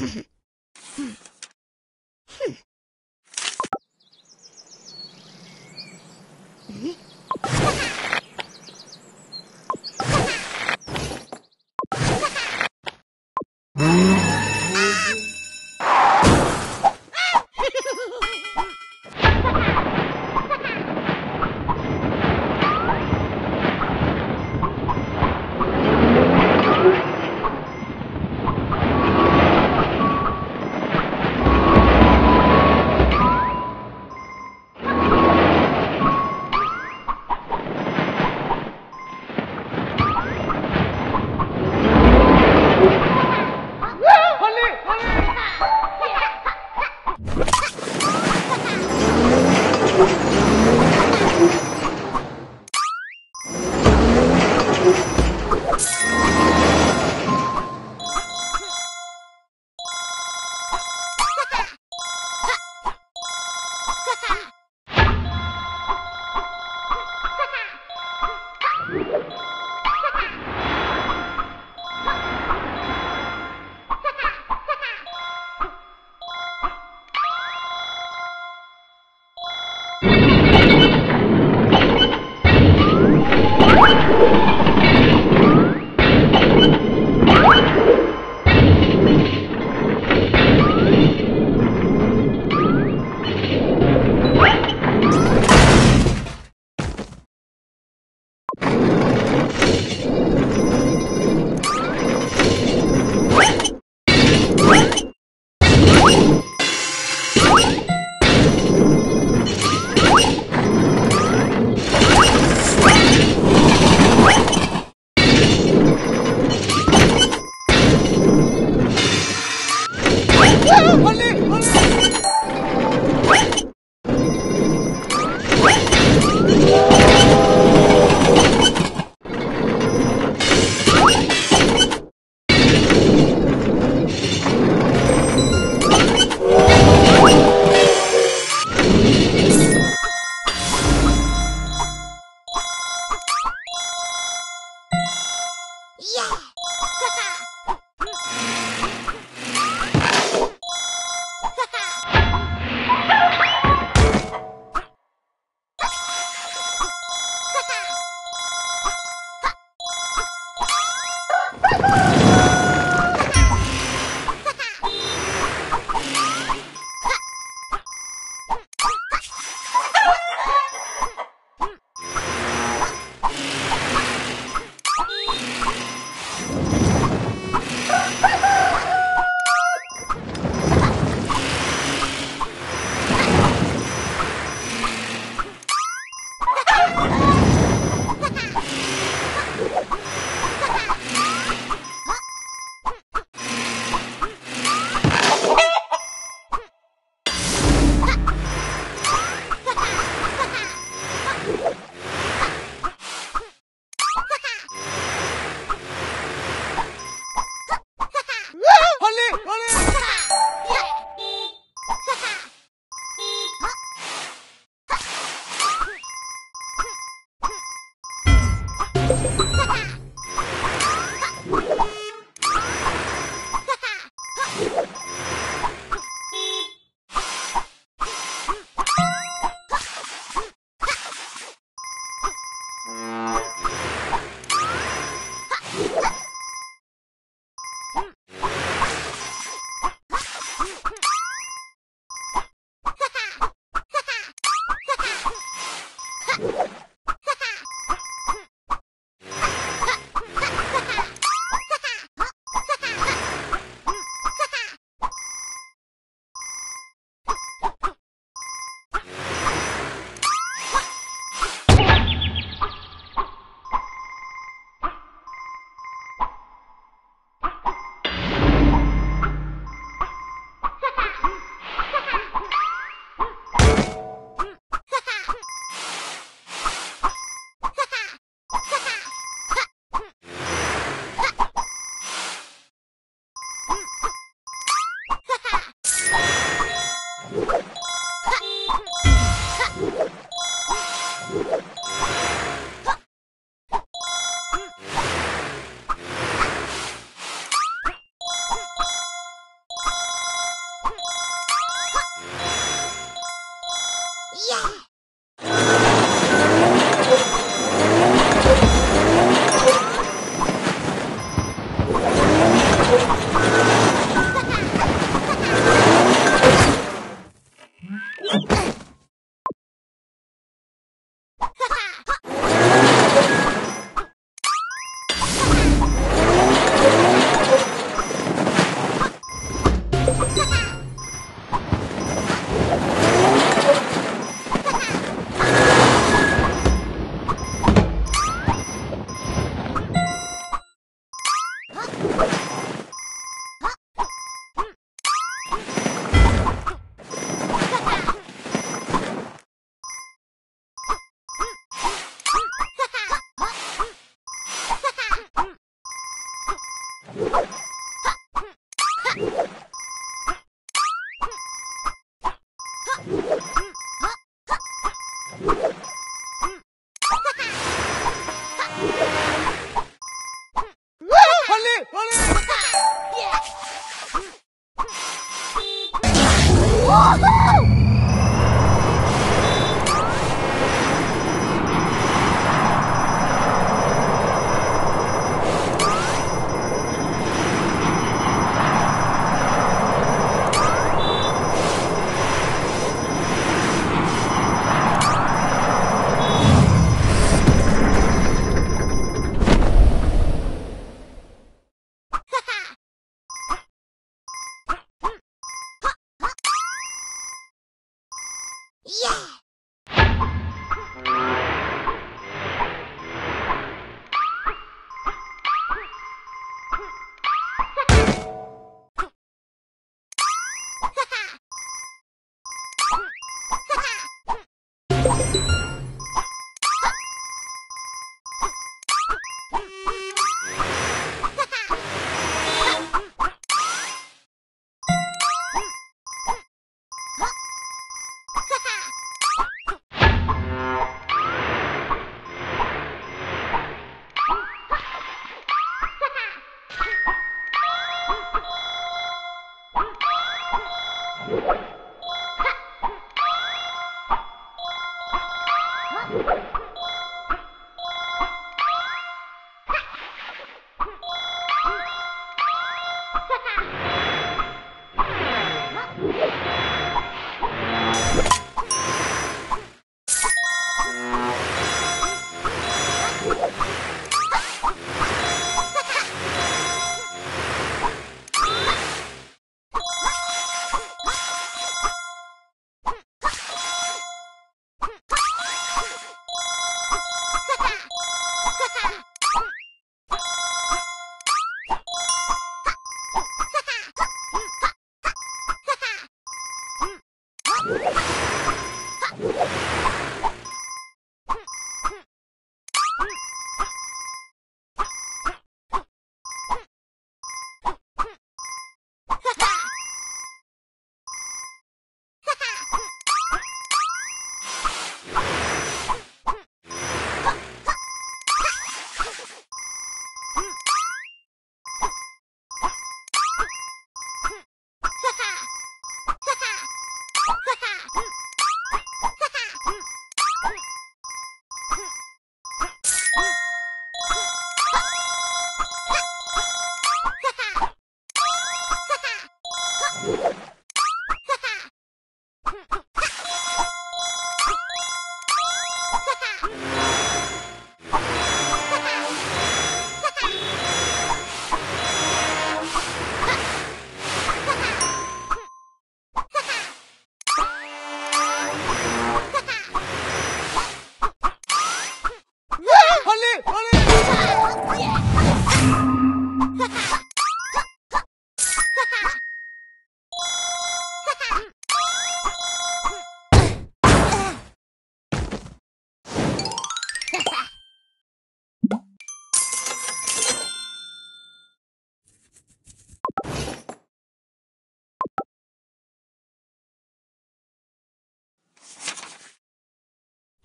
Hmm.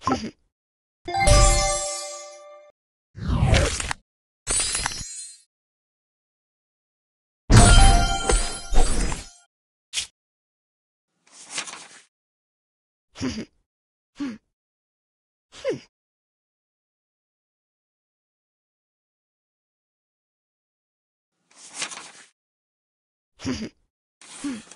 ふふ。ふん。